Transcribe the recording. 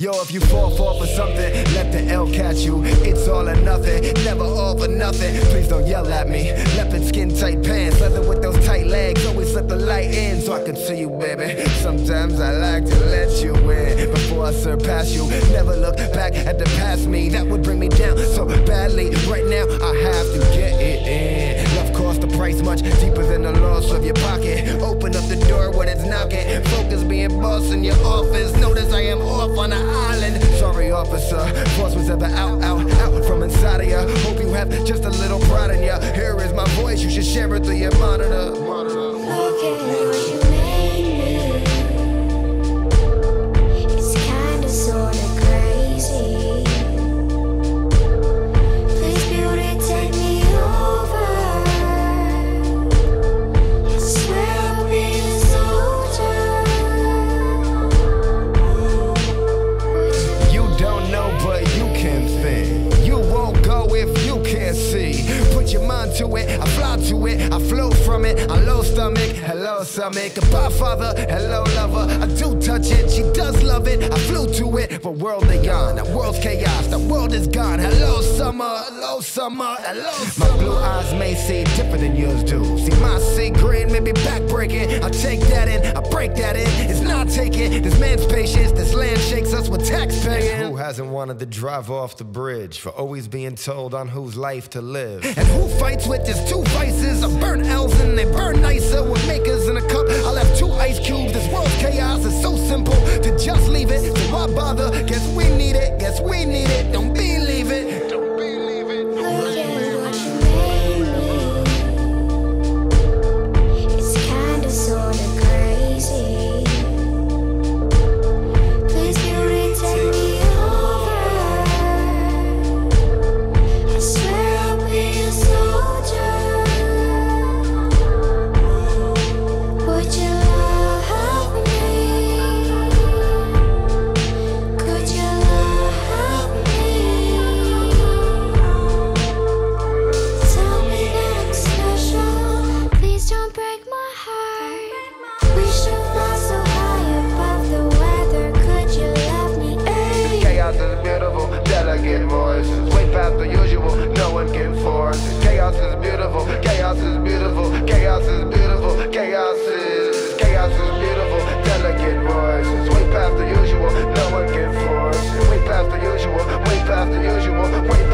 Yo, if you fall, fall for something, let the L catch you. It's all or nothing, never all for nothing. Please don't yell at me. Leopard skin tight pants, leather with those tight legs. Always let the light in so I can see you, baby. Sometimes I like to let you in before I surpass you. Never look back at the past me, that would bring me down so badly. Right now, I have to get it in. Love cost the price much deeper than the loss of your pocket. Open up the door when it's knocking. Focus being boss in your office. Notice I share it through your monitor. monitor. I low stomach, hello stomach. Goodbye, father, hello lover. I do touch it, she does love it. I flew to it, but world beyond. That world's chaos, the world is gone. Hello summer, hello summer, hello summer. My blue eyes may see different than yours do. See my sea green, maybe backbreaking. I take that in, I break that in. It's not taking this man's patience. This land shakes us with taxpaying. Who hasn't wanted to drive off the bridge for always being told on whose life to live? And who fights with just two vices? I burn L's and they burn beautiful, delicate voices. Way past the usual, no one can force it. Way